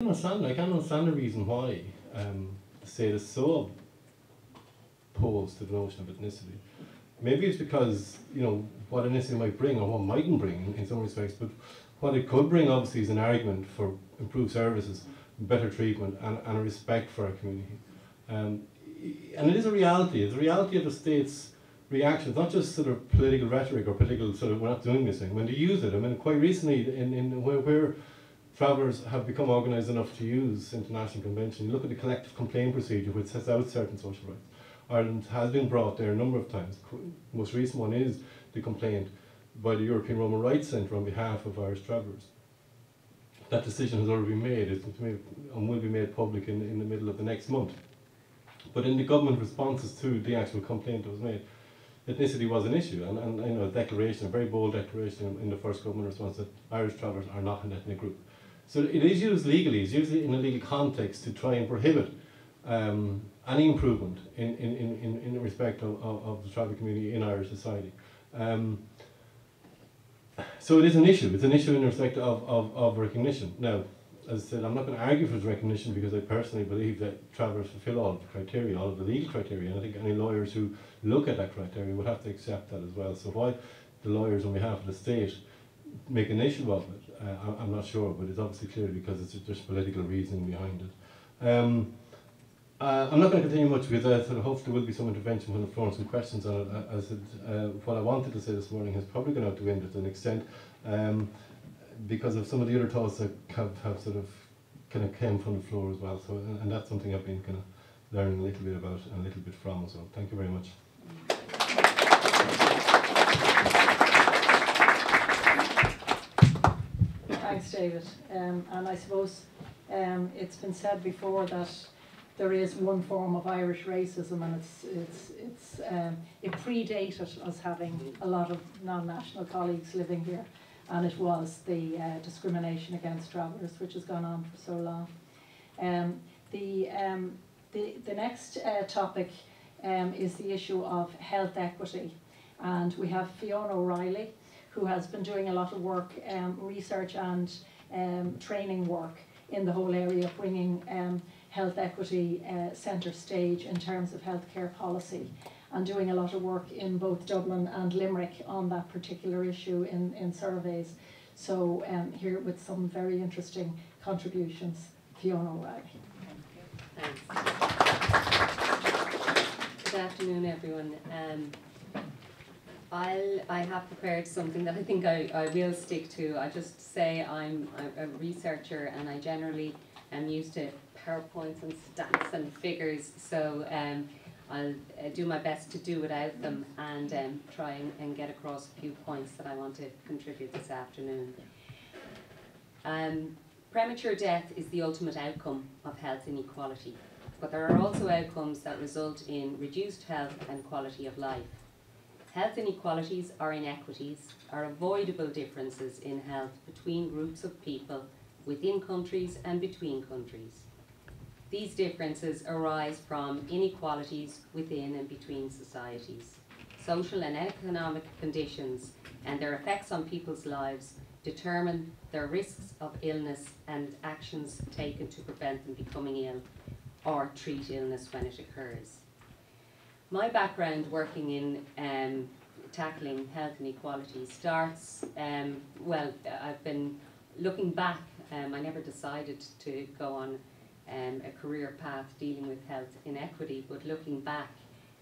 understand. I can't understand the reason why um, the state is so opposed to the notion of ethnicity. Maybe it's because you know what ethnicity might bring or what mightn't bring in some respects, but what it could bring obviously is an argument for improved services, better treatment, and, and a respect for our community. Um, and it is a reality. It's a reality of the state's reactions, not just sort of political rhetoric or political sort of we're not doing this thing. When they use it, I mean, quite recently in, in where, where travellers have become organised enough to use international convention. Look at the collective complaint procedure, which sets out certain social rights. Ireland has been brought there a number of times. The most recent one is the complaint by the European Roma Rights Centre on behalf of Irish travellers. That decision has already been made it's made, and will be made public in, in the middle of the next month. But in the government responses to the actual complaint that was made, ethnicity was an issue, and, and you know, a declaration, a very bold declaration in the first government response that Irish travellers are not an ethnic group. So it is used legally, it's used in a legal context to try and prohibit um, any improvement in, in, in, in respect of, of, of, the tribal community in Irish society. Um, so it is an issue, it's an issue in respect of, of, of recognition. Now, as I said, I'm not going to argue for its recognition because I personally believe that travellers fulfil all of the criteria, all of the legal criteria, and I think any lawyers who look at that criteria would have to accept that as well. So why the lawyers on behalf of the state make an issue of it, uh, I'm not sure, but it's obviously clear because it's, there's political reasoning behind it. Um, uh, I'm not going to continue much because I sort of hope there will be some intervention from the floor and some questions on it. Uh, as it, uh, what I wanted to say this morning has probably gone out the window to an extent um, because of some of the other thoughts that have, have sort of kind of came from the floor as well. So, and, and that's something I've been kind of learning a little bit about and a little bit from. So, thank you very much. Thanks, David. Um, and I suppose um, it's been said before that there is one form of Irish racism, and it's it's it's um, it predated us having a lot of non-national colleagues living here, and it was the uh, discrimination against travellers, which has gone on for so long. Um, the um, the the next uh, topic um, is the issue of health equity, and we have Fiona O'Reilly who has been doing a lot of work, um, research and um, training work in the whole area of bringing um, health equity uh, centre stage in terms of healthcare policy and doing a lot of work in both Dublin and Limerick on that particular issue in, in surveys. So um, here with some very interesting contributions, Fiona O'Reilly. Thanks. Good afternoon, everyone. Um, I'll, I have prepared something that I think I, I will stick to. I just say I'm a, a researcher and I generally am used to PowerPoints and stats and figures, so um, I'll uh, do my best to do without them and um, try and, and, get across a few points that I want to contribute this afternoon. Um, premature death is the ultimate outcome of health inequality, but there are also outcomes that result in reduced health and quality of life. Health inequalities or inequities are avoidable differences in health between groups of people within countries and between countries. These differences arise from inequalities within and between societies. Social and economic conditions and their effects on people's lives determine their risks of illness and actions taken to prevent them becoming ill or treat illness when it occurs. My background working in um, tackling health inequality starts, um, well, I've been looking back, um, I never decided to go on um, a career path dealing with health inequity, but looking back,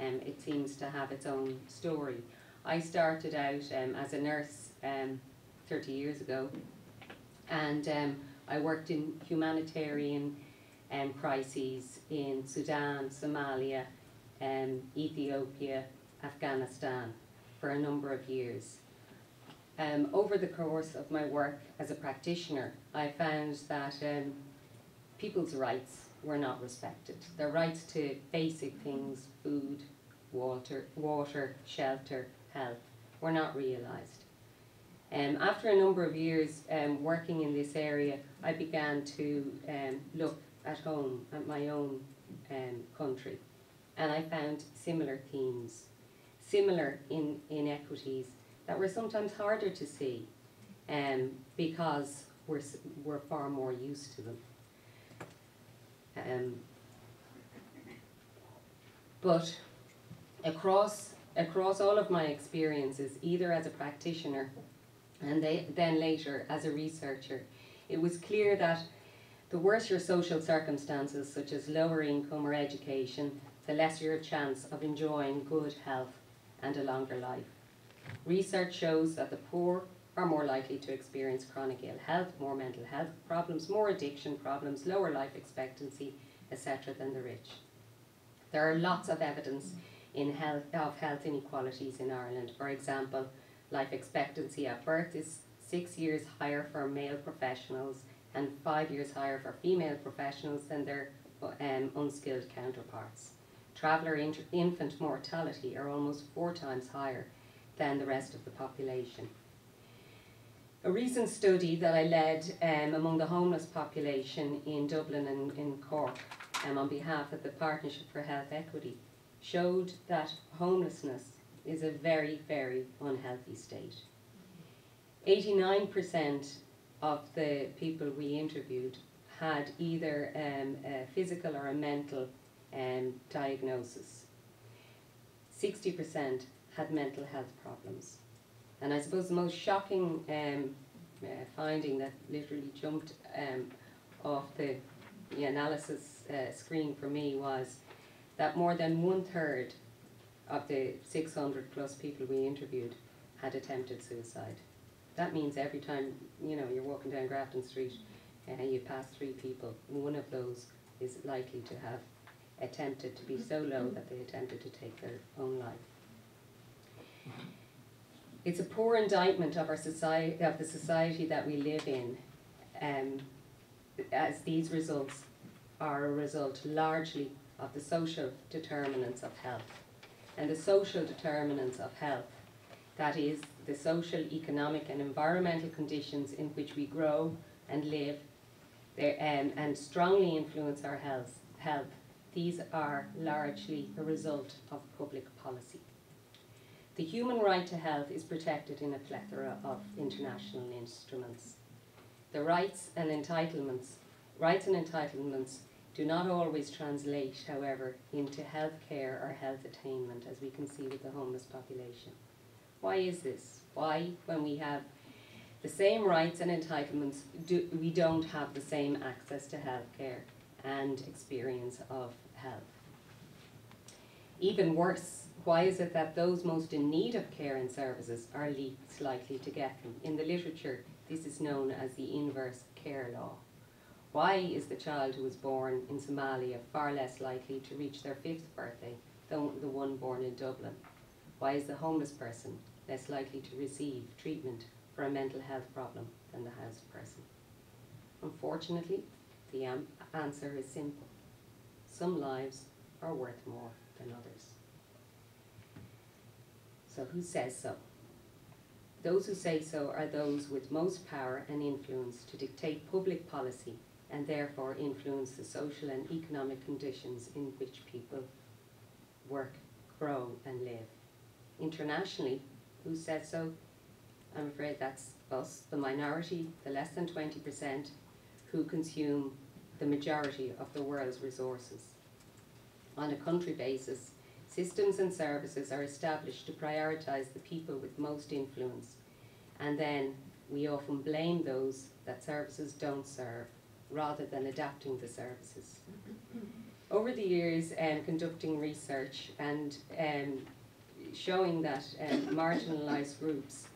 um, it seems to have its own story. I started out um, as a nurse um, 30 years ago, and I worked in humanitarian um, crises in Sudan, Somalia, um, Ethiopia, Afghanistan for a number of years. Um, over the course of my work as a practitioner, I found that um, people's rights were not respected. Their rights to basic things, food, water, water shelter, health, were not realised. Um, after a number of years um, working in this area, I began to um, look at home, at my own um, country, and I found similar themes, similar in inequities that were sometimes harder to see um, because we're, we're far more used to them. Um, but across across all of my experiences, either as a practitioner and they, then later as a researcher, it was clear that the worse your social circumstances, such as lower income or education, the less your chance of enjoying good health and a longer life. Research shows that the poor are more likely to experience chronic ill health, more mental health problems, more addiction problems, lower life expectancy, etc., than the rich. There are lots of evidence in health, of health inequalities in Ireland. For example, life expectancy at birth is six years higher for male professionals and five years higher for female professionals than their um, unskilled counterparts. Traveller infant mortality are almost four times higher than the rest of the population. A recent study that I led um, among the homeless population in Dublin and in Cork um, on behalf of the Partnership for Health Equity showed that homelessness is a very, very unhealthy state. 89% of the people we interviewed had either um, a physical or a mental um, diagnosis. 60% had mental health problems. And I suppose the most shocking um, uh, finding that literally jumped um, off the, the analysis uh, screen for me was that more than one third of the 600 plus people we interviewed had attempted suicide. That means every time you know you're walking down Grafton Street and uh, you pass three people, one of those is likely to have attempted to be so low that they attempted to take their own life. It's a poor indictment of our society, of the society that we live in, um, as these results are a result largely of the social determinants of health. And the social determinants of health, that is, the social, economic, and environmental conditions in which we grow and live, um, and strongly influence our health, health, these are largely a result of public policy. The human right to health is protected in a plethora of international instruments. The rights and entitlements, rights and entitlements do not always translate, however, into health care or health attainment, as we can see with the homeless population. Why is this? Why, when we have the same rights and entitlements, do, we don't have the same access to health care and experience of health? Even worse, why is it that those most in need of care and services are least likely to get them? In the literature, this is known as the inverse care law. Why is the child who was born in Somalia far less likely to reach their fifth birthday than the one born in Dublin? Why is the homeless person less likely to receive treatment for a mental health problem than the housed person? Unfortunately, the answer is simple. Some lives are worth more than others. So who says so? Those who say so are those with most power and influence to dictate public policy and therefore influence the social and economic conditions in which people work, grow, and live. Internationally, who says so? I'm afraid that's us, the minority, the less than 20%, who consume the majority of the world's resources. On a country basis, systems and services are established to prioritise the people with most influence, and then we often blame those that services don't serve rather than adapting the services. Over the years, um, conducting research and um, showing that um, marginalised groups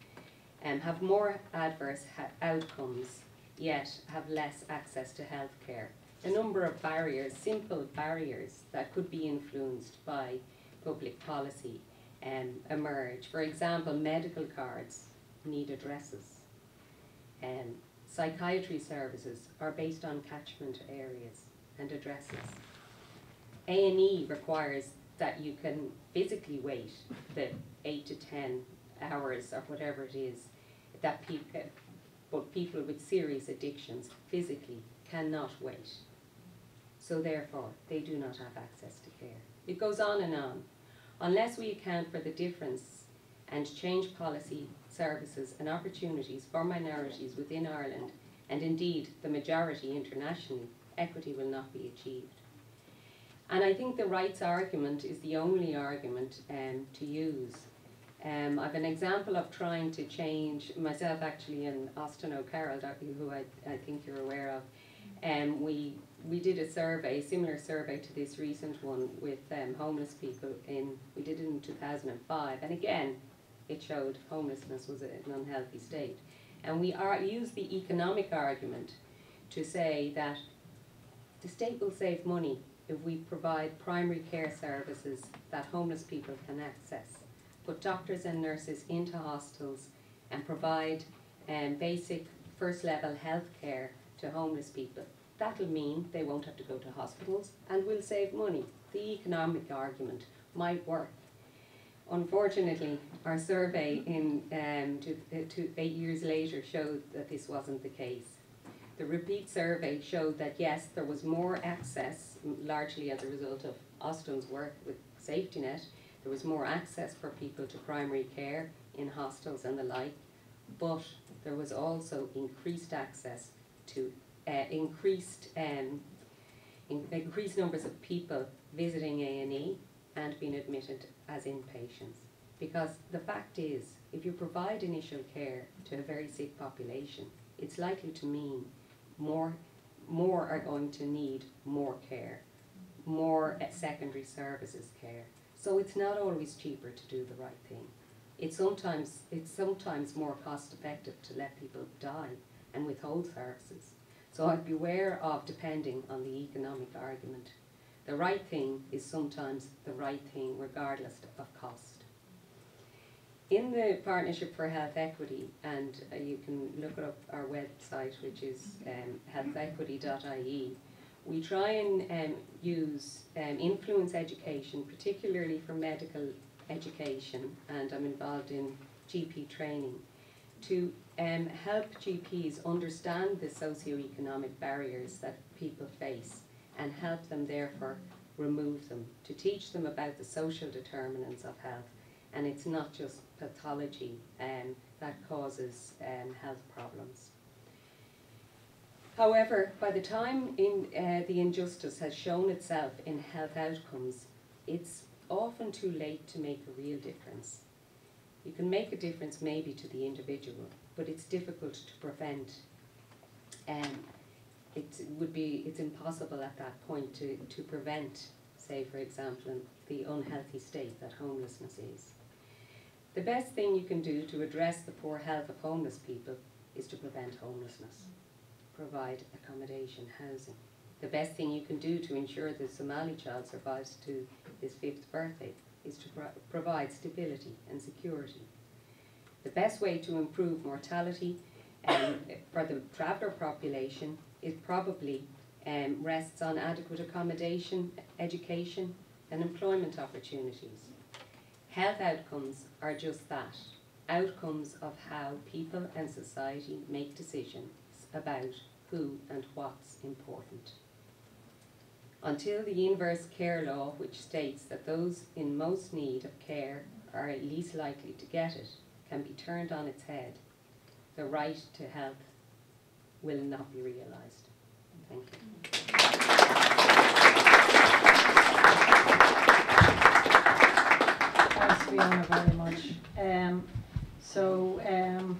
um, have more adverse outcomes, yet have less access to healthcare. A number of barriers, simple barriers that could be influenced by public policy um, emerge. For example, medical cards need addresses. Um, Psychiatry services are based on catchment areas and addresses. A&E requires that you can physically wait the eight to ten hours or whatever it is that people, but people with serious addictions physically cannot wait. So therefore, they do not have access to care. It goes on and on. Unless we account for the difference and change policy services and opportunities for minorities within Ireland, and indeed the majority internationally, equity will not be achieved. And I think the rights argument is the only argument um, to use. Um, I've an example of trying to change myself actually in Austin O'Carroll, who I, I think you're aware of. Um, we we did a survey, a similar survey to this recent one with um, homeless people in we did it in 2005, and again, it showed homelessness was an unhealthy state, and we are used the economic argument to say that the state will save money if we provide primary care services that homeless people can access, put doctors and nurses into hostels and provide um, basic first level health care to homeless people. That'll mean they won't have to go to hospitals and we'll save money. The economic argument might work. Unfortunately, our survey in um, to, uh, to eight years later showed that this wasn't the case. The repeat survey showed that yes, there was more access, largely as a result of Austin's work with Safety Net. There was more access for people to primary care in hostels and the like, but there was also increased access to uh, increased um, in, increased numbers of people visiting A and E and being admitted as inpatients. Because the fact is, if you provide initial care to a very sick population, it's likely to mean more, more are going to need more care, more uh, secondary services care. So it's not always cheaper to do the right thing. It's sometimes, it's sometimes more cost effective to let people die and withhold services. So I'd beware of depending on the economic argument. The right thing is sometimes the right thing regardless of cost. In the Partnership for Health Equity, and uh, you can look up our website, which is um, healthequity.ie, we try and um, use um, influence education, particularly for medical education, and I'm involved in GP training, to um, help GPs understand the socioeconomic barriers that people face and help them therefore remove them, to teach them about the social determinants of health. And it's not just pathology um, that causes um, health problems. However, by the time in, uh, the injustice has shown itself in health outcomes, it's often too late to make a real difference. You can make a difference maybe to the individual, but it's difficult to prevent. Um, it would be, it's impossible at that point to, to prevent, say for example, the unhealthy state that homelessness is. The best thing you can do to address the poor health of homeless people is to prevent homelessness, provide accommodation, housing. The best thing you can do to ensure the Somali child survives to his fifth birthday is to pro- provide stability and security. The best way to improve mortality um, for the traveller population is probably um, rests on adequate accommodation, education, and employment opportunities. Health outcomes are just that outcomes of how people and society make decisions about who and what's important. Until the inverse care law, which states that those in most need of care are least likely to get it, can be turned on its head, the right to health will not be realised. Thank you. Thanks, Fiona, very much. Um, so, um,